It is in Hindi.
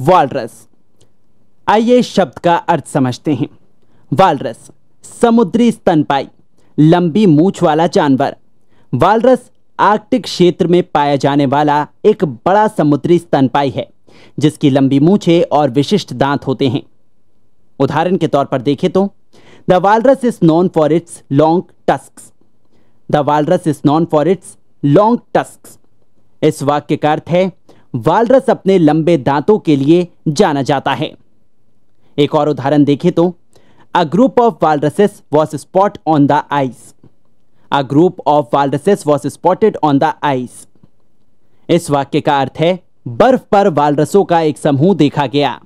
वालरस। आइए शब्द का अर्थ समझते हैं। वालरस, समुद्री स्तनपाई लंबी मूछ वाला जानवर। वालरस आर्कटिक क्षेत्र में पाया जाने वाला एक बड़ा समुद्री स्तनपाई है, जिसकी लंबी मूछें और विशिष्ट दांत होते हैं। उदाहरण के तौर पर देखें तो the walrus is known for its long tusk the walrus is known for its long tusk इस वाक्य का अर्थ है वालरस अपने लंबे दांतों के लिए जाना जाता है। एक और उदाहरण देखें तो a group of walruses was spot on the ice a group of walruses was spotted on the ice इस वाक्य का अर्थ है, बर्फ़ पर वालरसों का एक समूह देखा गया।